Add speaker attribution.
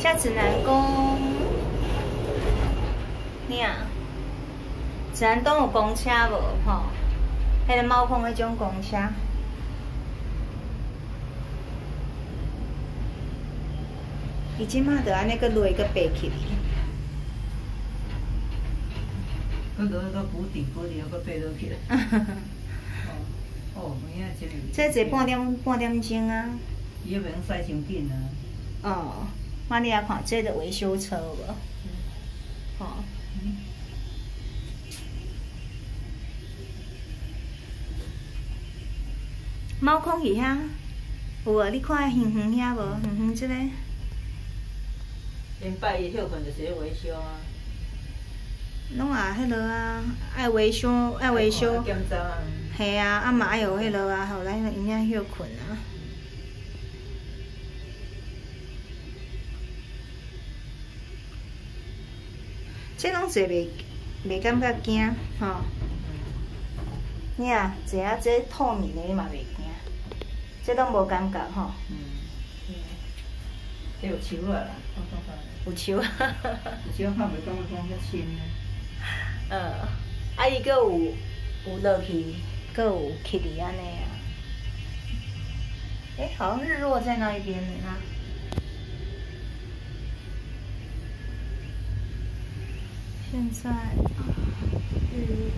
Speaker 1: 指南宫，你啊，指南宫有公车无？吼，迄个猫空迄种公车。伊即马着安尼，个落个爬起。
Speaker 2: 佮落个谷底，谷底又佮爬落去。哦，明仔真。
Speaker 1: 这坐半点半点钟啊。
Speaker 2: 伊又袂用驶伤紧啊。
Speaker 1: 哦，妈你来看，这个维修车无？哦。猫空伫遐，有啊，你看远远遐无？远远即个。
Speaker 2: 因拜伊休困就是咧维修啊。
Speaker 1: 拢啊，迄落啊，爱维修，爱维修。
Speaker 2: 检查啊。
Speaker 1: 系啊，啊嘛爱有迄落啊，后来因遐休困啊。这拢坐袂袂感觉惊，吼。你啊，坐啊，这透明的你嘛袂惊，这拢无感觉吼。嗯。
Speaker 2: 这有树啊啦，
Speaker 1: 有树。有
Speaker 2: 树看袂讲讲遐深呢。
Speaker 1: 呃，啊伊阁有有落去，阁有起伫安尼啊。哎，好像日落在那一边呢。现在，嗯，嗯。